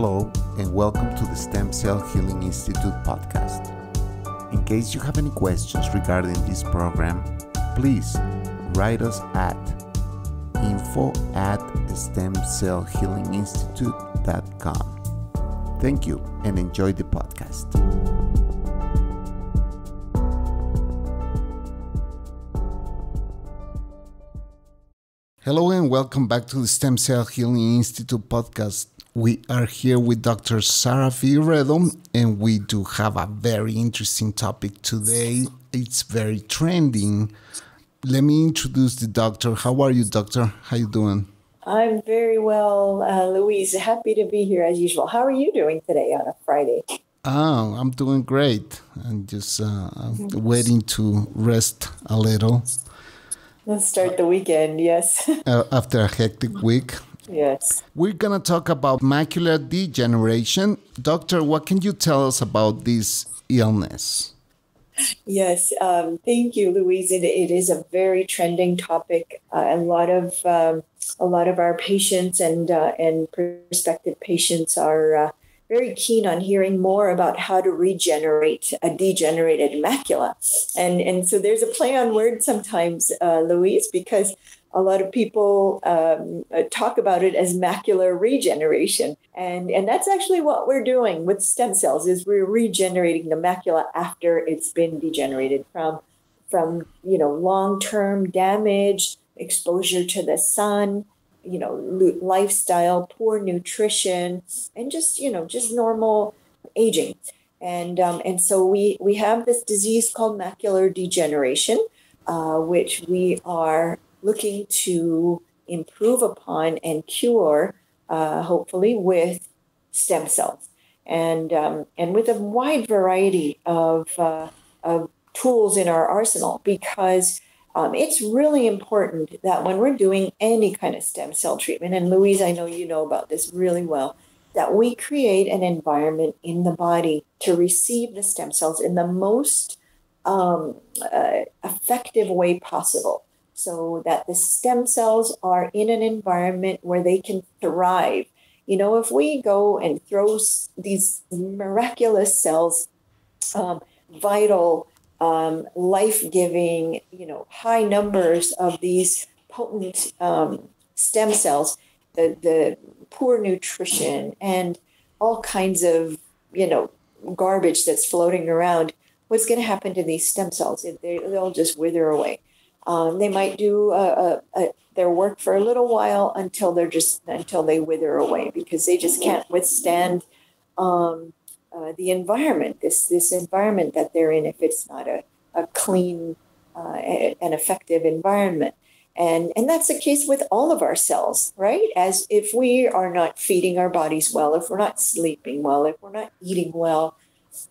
Hello, and welcome to the Stem Cell Healing Institute podcast. In case you have any questions regarding this program, please write us at info at stemcellhealinginstitute.com. Thank you and enjoy the podcast. Hello and welcome back to the Stem Cell Healing Institute podcast. We are here with Dr. Zahra Figueredo, and we do have a very interesting topic today. It's very trending. Let me introduce the doctor. How are you, doctor? How you doing? I'm very well, uh, Louise. Happy to be here as usual. How are you doing today on a Friday? Oh, I'm doing great. I'm just uh, waiting to rest a little. Let's start the weekend, yes. uh, after a hectic week. Yes. We're going to talk about macular degeneration. Doctor, what can you tell us about this illness? Yes, um, thank you, Louise. It, it is a very trending topic. Uh, a lot of um, a lot of our patients and uh, and prospective patients are uh, very keen on hearing more about how to regenerate a degenerated macula, and and so there's a play on words sometimes, uh, Louise, because a lot of people um, uh, talk about it as macular regeneration. And and that's actually what we're doing with stem cells is we're regenerating the macula after it's been degenerated from from you know long-term damage exposure to the sun you know lifestyle poor nutrition and just you know just normal aging. And um, and so we we have this disease called macular degeneration uh, which we are looking to improve upon and cure, uh, hopefully, with stem cells, and um, and with a wide variety of uh, of tools in our arsenal, because um, it's really important that when we're doing any kind of stem cell treatment, and Louise, I know you know about this really well, that we create an environment in the body to receive the stem cells in the most um, uh, effective way possible so that the stem cells are in an environment where they can thrive. You know, if we go and throw these miraculous cells, um, vital, um, life giving, you know, high numbers of these potent um, stem cells, the, the poor nutrition and all kinds of, you know, garbage that's floating around, what's going to happen to these stem cells? They, they'll just wither away. Um, they might do a, a, a, their work for a little while until they're just until they wither away because they just can't withstand um, uh, the environment. This this environment that they're in, if it's not a, a clean uh, and effective environment. And, and that's the case with all of our cells, right? As if we are not feeding our bodies well, if we're not sleeping well, if we're not eating well,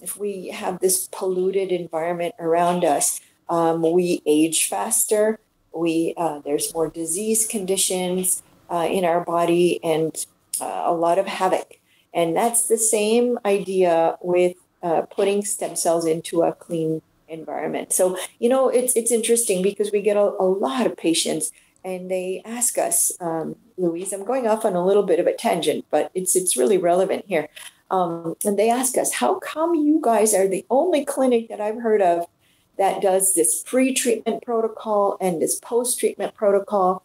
if we have this polluted environment around us, um, we age faster. We uh, there's more disease conditions uh, in our body and uh, a lot of havoc. And that's the same idea with uh, putting stem cells into a clean environment. So you know it's it's interesting because we get a, a lot of patients and they ask us, um, Louise, I'm going off on a little bit of a tangent, but it's it's really relevant here. Um, and they ask us, how come you guys are the only clinic that I've heard of that does this pre-treatment protocol and this post-treatment protocol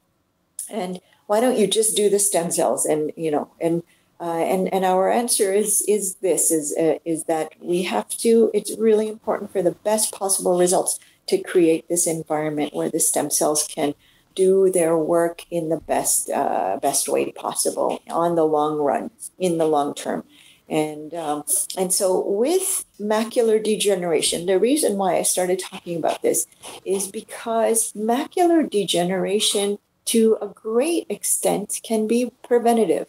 and why don't you just do the stem cells and you know and uh, and and our answer is is this is uh, is that we have to it's really important for the best possible results to create this environment where the stem cells can do their work in the best uh, best way possible on the long run in the long term and um, and so with macular degeneration, the reason why I started talking about this is because macular degeneration, to a great extent, can be preventative.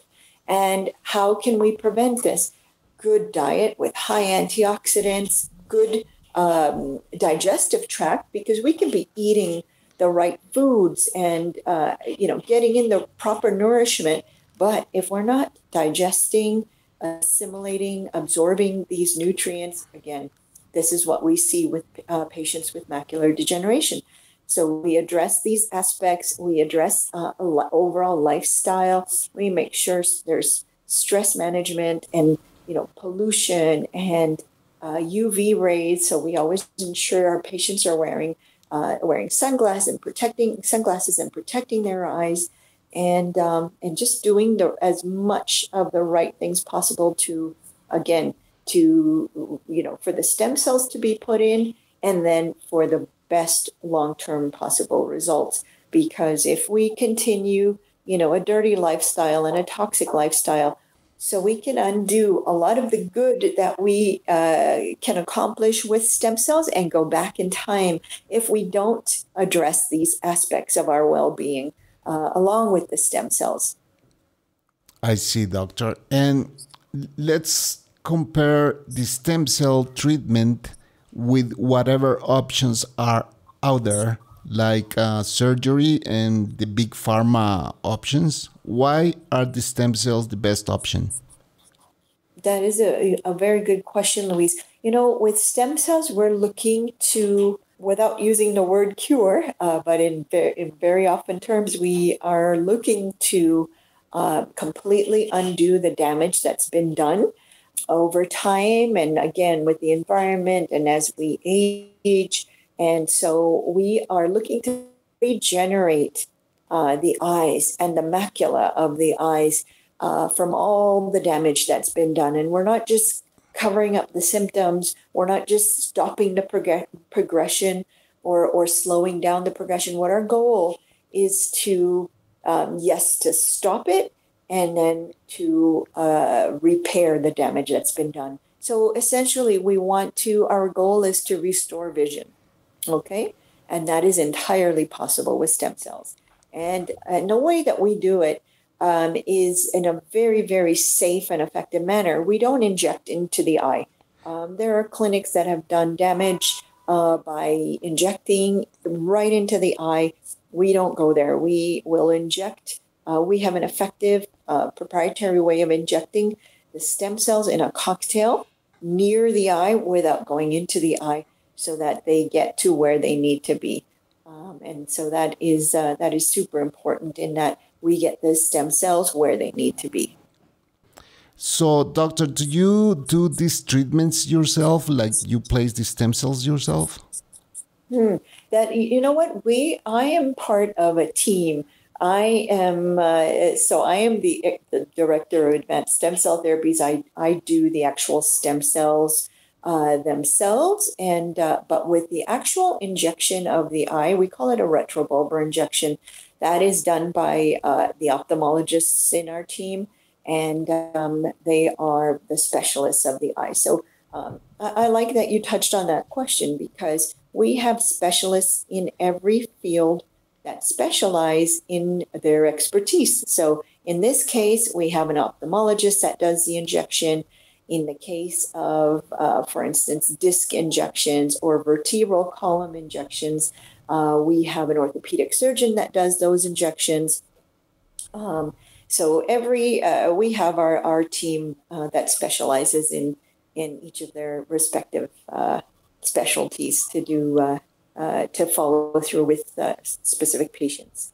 And how can we prevent this? Good diet with high antioxidants, good um, digestive tract, because we can be eating the right foods and uh, you know getting in the proper nourishment. But if we're not digesting assimilating, absorbing these nutrients. Again, this is what we see with uh, patients with macular degeneration. So we address these aspects. We address uh, overall lifestyle. We make sure there's stress management and you know pollution and uh, UV rays. So we always ensure our patients are wearing uh, wearing sunglasses and protecting sunglasses and protecting their eyes, and um, and just doing the, as much of the right things possible to again to you know for the stem cells to be put in, and then for the best long term possible results. Because if we continue, you know, a dirty lifestyle and a toxic lifestyle, so we can undo a lot of the good that we uh, can accomplish with stem cells and go back in time if we don't address these aspects of our well being uh, along with the stem cells. I see, doctor. And let's compare the stem cell treatment with whatever options are out there like uh, surgery and the big pharma options. Why are the stem cells the best option? That is a, a very good question, Louise. You know, with stem cells, we're looking to, without using the word cure, uh, but in, in very often terms, we are looking to uh, completely undo the damage that's been done over time and again with the environment and as we age and so we are looking to regenerate uh, the eyes and the macula of the eyes uh, from all the damage that's been done. And we're not just covering up the symptoms, we're not just stopping the prog- progression or, or slowing down the progression. What our goal is to, um, yes, to stop it and then to uh, repair the damage that's been done. So essentially, we want to, our goal is to restore vision. Okay. And that is entirely possible with stem cells. And, and the way that we do it um, is in a very, very safe and effective manner. We don't inject into the eye. Um, there are clinics that have done damage uh, by injecting right into the eye. We don't go there. We will inject. Uh, we have an effective uh, proprietary way of injecting the stem cells in a cocktail near the eye without going into the eye so that they get to where they need to be. Um, and so that is uh, that is super important in that we get the stem cells where they need to be. So, doctor, do you do these treatments yourself? Like you place the stem cells yourself? Hmm. That you know what we I am part of a team. I am uh, so I am the, the director of advanced stem cell therapies. I I do the actual stem cells uh, themselves, and uh, but with the actual injection of the eye, we call it a retrobulbar injection. That is done by uh, the ophthalmologists in our team, and um, they are the specialists of the eye. So um, I, I like that you touched on that question because we have specialists in every field that specialize in their expertise. So in this case, we have an ophthalmologist that does the injection in the case of, uh, for instance, disc injections or vertebral column injections, uh, we have an orthopedic surgeon that does those injections. Um, so every uh, we have our our team uh, that specializes in in each of their respective uh, specialties to do uh, to follow through with specific patients.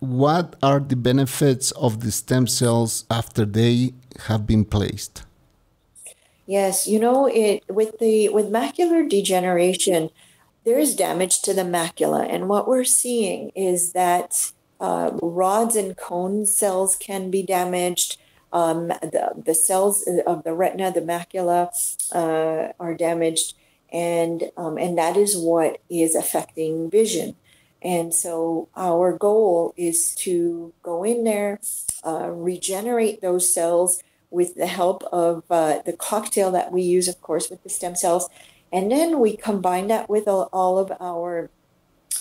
What are the benefits of the stem cells after they have been placed? Yes, you know it with the with macular degeneration, there is damage to the macula, and what we're seeing is that uh, rods and cone cells can be damaged. Um, the, the cells of the retina, the macula, uh, are damaged, and um, and that is what is affecting vision. And so our goal is to go in there, uh, regenerate those cells, with the help of uh, the cocktail that we use, of course, with the stem cells. And then we combine that with all of our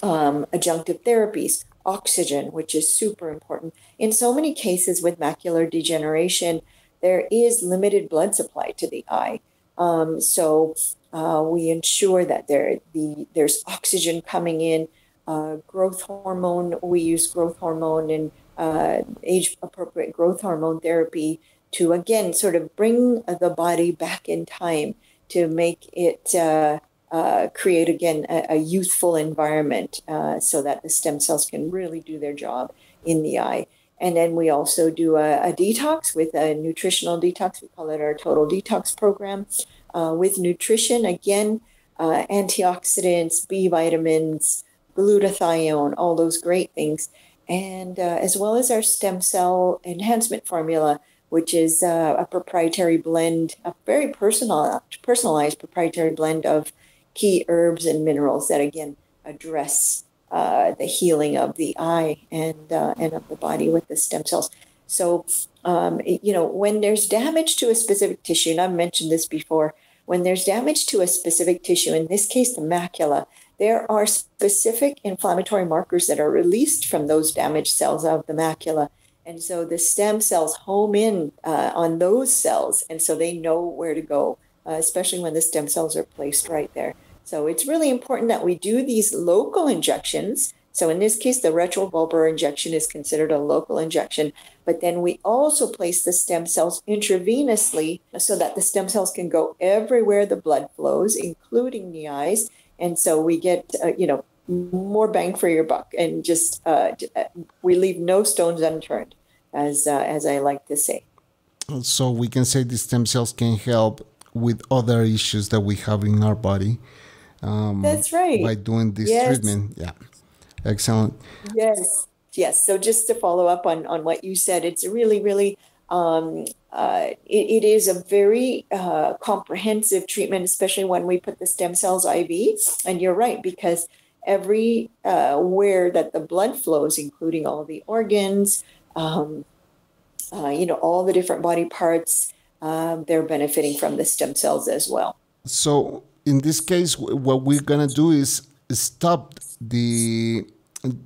um, adjunctive therapies, oxygen, which is super important. In so many cases with macular degeneration, there is limited blood supply to the eye. Um, so uh, we ensure that there the there's oxygen coming in. Uh, growth hormone, we use growth hormone and uh, age appropriate growth hormone therapy to again sort of bring the body back in time to make it uh, uh, create again a, a youthful environment uh, so that the stem cells can really do their job in the eye. And then we also do a, a detox with a nutritional detox. We call it our total detox program uh, with nutrition. Again, uh, antioxidants, B vitamins, glutathione, all those great things. And uh, as well as our stem cell enhancement formula, which is uh, a proprietary blend, a very personal, personalized proprietary blend of key herbs and minerals that again address uh, the healing of the eye and uh, and of the body with the stem cells. So, um, you know, when there's damage to a specific tissue, and I've mentioned this before, when there's damage to a specific tissue, in this case the macula, there are specific inflammatory markers that are released from those damaged cells of the macula. And so the stem cells home in uh, on those cells, and so they know where to go, uh, especially when the stem cells are placed right there. So it's really important that we do these local injections. So in this case, the retrobulbar injection is considered a local injection, but then we also place the stem cells intravenously so that the stem cells can go everywhere the blood flows, including the eyes. And so we get, uh, you know, more bang for your buck and just uh, uh we leave no stones unturned, as, uh, as I like to say. So we can say the stem cells can help with other issues that we have in our body um, That's right. By doing this yes. treatment. Yeah. Excellent. Yes. Yes. So just to follow up on, on what you said, it's really, really, um, uh, it, it is a very uh, comprehensive treatment, especially when we put the stem cells IV. And you're right, because every uh, where that the blood flows, including all the organs, um, uh, you know, all the different body parts, um, they're benefiting from the stem cells as well. So in this case, what we're gonna do is stop the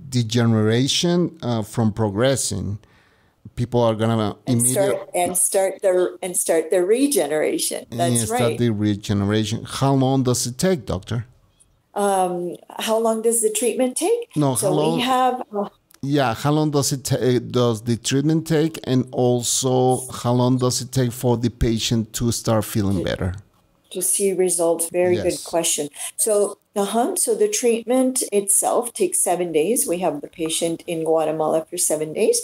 degeneration uh, from progressing. People are gonna and start and start the and start the regeneration. That's right. Start the regeneration. How long does it take, doctor? Um, how long does the treatment take? No, so how long? We have. Uh, yeah, how long does it take? Does the treatment take, and also how long does it take for the patient to start feeling better? To see results. Very yes. good question. So, uh-huh, so the treatment itself takes seven days. We have the patient in Guatemala for seven days,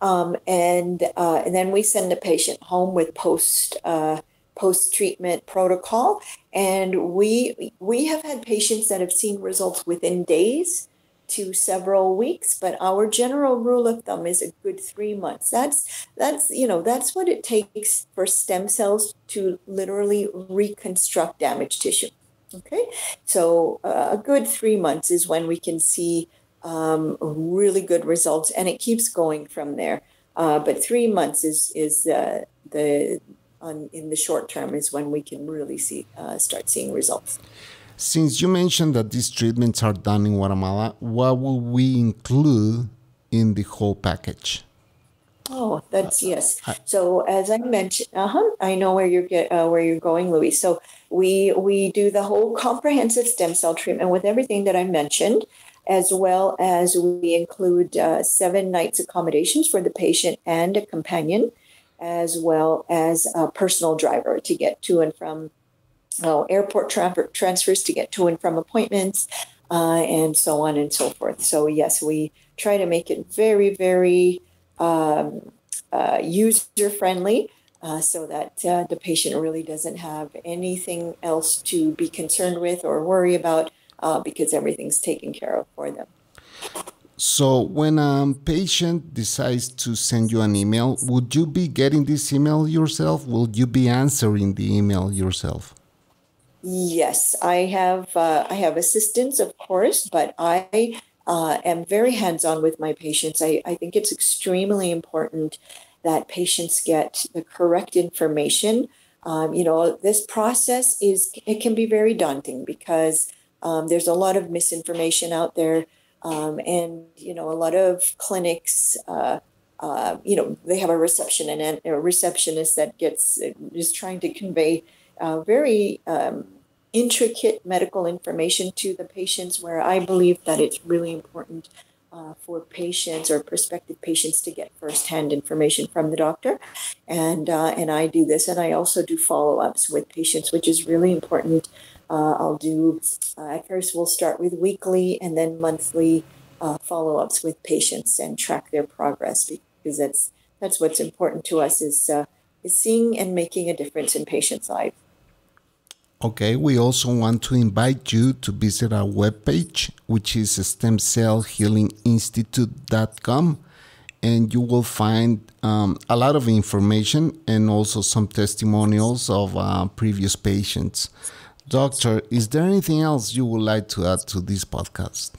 um, and uh, and then we send the patient home with post. Uh, post treatment protocol and we we have had patients that have seen results within days to several weeks but our general rule of thumb is a good three months. That's that's you know that's what it takes for stem cells to literally reconstruct damaged tissue okay? So uh, a good three months is when we can see um, really good results and it keeps going from there. Uh, but three months is is uh, the on in the short term is when we can really see uh, start seeing results since you mentioned that these treatments are done in Guatemala, what will we include in the whole package? Oh, that's yes. So as I mentioned, uh-huh, I know where you're get, uh, where you're going, Louis. So we we do the whole comprehensive stem cell treatment with everything that I mentioned, as well as we include uh, seven nights accommodations for the patient and a companion, as well as a personal driver to get to and from uh, airport tra- transfers to get to and from appointments, uh, and so on and so forth. So, yes, we try to make it very, very um, uh, user friendly. Uh, so that uh, the patient really doesn't have anything else to be concerned with or worry about uh, because everything's taken care of for them. So, when a patient decides to send you an email, would you be getting this email yourself? Will you be answering the email yourself? Yes, I have. Uh, I have assistants, of course, but I uh, am very hands-on with my patients. I, I think it's extremely important that patients get the correct information. Um, you know, this process is it can be very daunting because um, there's a lot of misinformation out there, um, and you know, a lot of clinics. Uh, uh, you know, they have a reception and a receptionist that gets is trying to convey uh, very um, intricate medical information to the patients where I believe that it's really important uh, for patients or prospective patients to get firsthand information from the doctor. And, uh, and I do this, and I also do follow ups with patients, which is really important. Uh, I'll do, uh, at first, we'll start with weekly and then monthly uh, follow ups with patients and track their progress because that's that's what's important to us is uh, is seeing and making a difference in patients' lives. Okay, we also want to invite you to visit our webpage, which is stemcellhealinginstitute.com, and you will find um, a lot of information and also some testimonials of uh, previous patients. Doctor, is there anything else you would like to add to this podcast?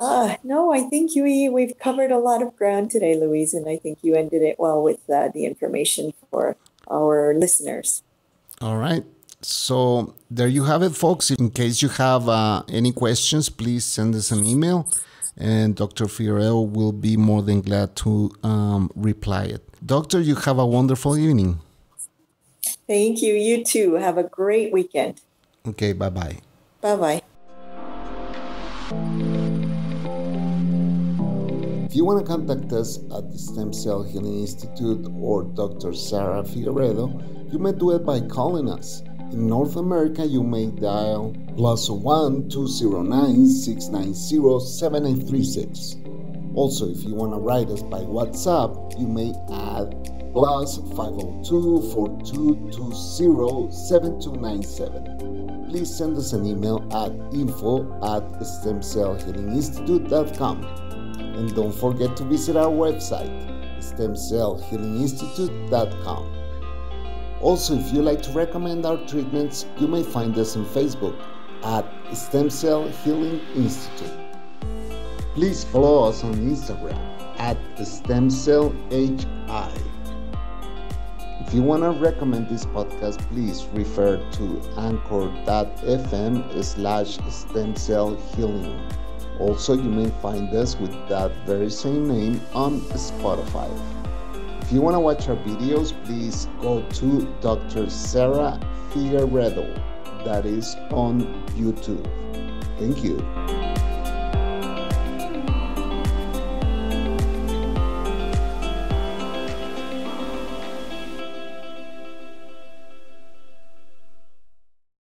Uh, no, I think you, we've covered a lot of ground today, Louise, and I think you ended it well with uh, the information for our listeners. All right. So there you have it, folks. In case you have uh, any questions, please send us an email, and Dr. Figueredo will be more than glad to um, reply it. Doctor, you have a wonderful evening. Thank you. You too. Have a great weekend. Okay, bye bye. Bye bye. If you want to contact us at the Stem Cell Healing Institute or Dr. Zahra Figueredo, you may do it by calling us. In North America, you may dial plus 1 209 690 7836. Also, if you want to write us by WhatsApp, you may add plus 502 4220 7297. Please send us an email at info at stemcellhealinginstitute.com. And don't forget to visit our website, stemcellhealinginstitute.com. Also, if you like to recommend our treatments, you may find us on Facebook at Stem Cell Healing Institute. Please follow us on Instagram at Stem Cell HI. If you want to recommend this podcast, please refer to anchor.fm slash stem cell healing. Also, you may find us with that very same name on Spotify. If you want to watch our videos, please go to Dr. Zahra Figueredo, that is on YouTube. Thank you.